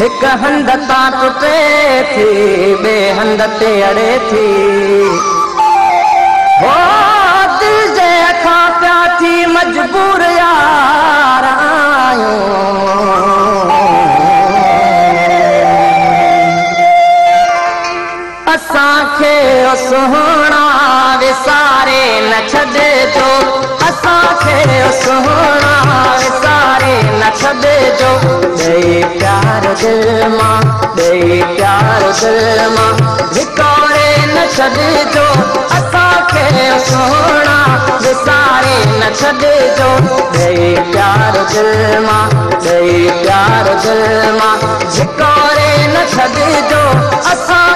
هڪ هنڌ تان ٽٽي ٿي ٻئي هنڌ تي اڙي ٿي وساري نه اسان کي سهڻا وساري نه پيار دل مان پيار وڪوري نه ڇڏجو. اسان کي سهڻا وساري نه ڇڏجو. ڏيئي پيار دل مان ڏيئي پيار دل مان وڪوري نه ڇڏجو. اسان کي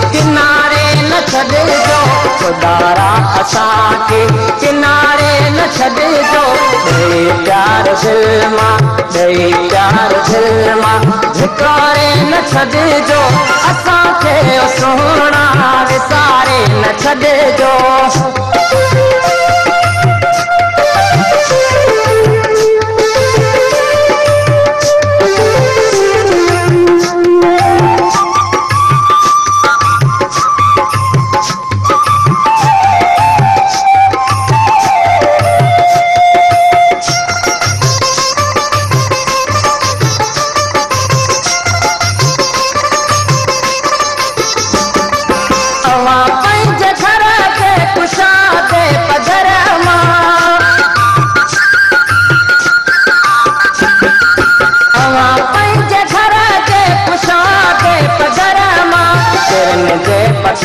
کدارا اسان کي ڪناري نه ڇڏجو. ڏيئي پيار دل مان ڏيئي پيار دل مان ڌڪاري نه ڇڏجو. اسان کي سهڻا وساري نه ڇڏجو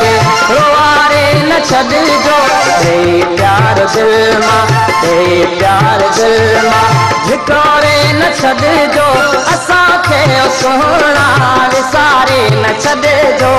کي روئاري نه ڇڏجو. پيار ڏيئي پيار مان جهڪوري نه ڇڏجو. اسان کي سهڻا وساري نه ڇڏجو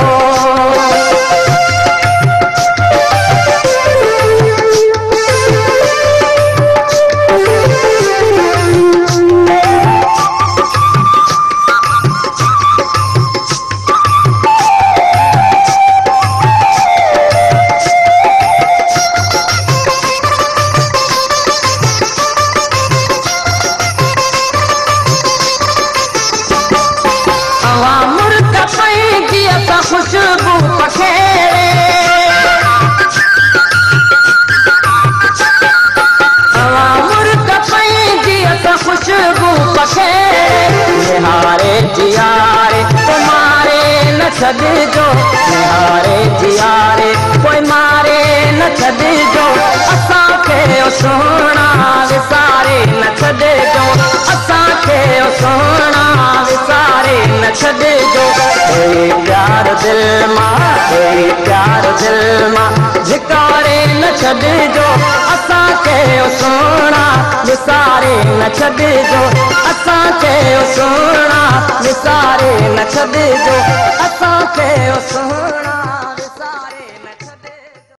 ڇڏجو. اسان کي وساري نه ڇڏجو. اسان کي نه ڇڏجو اسان سهڻا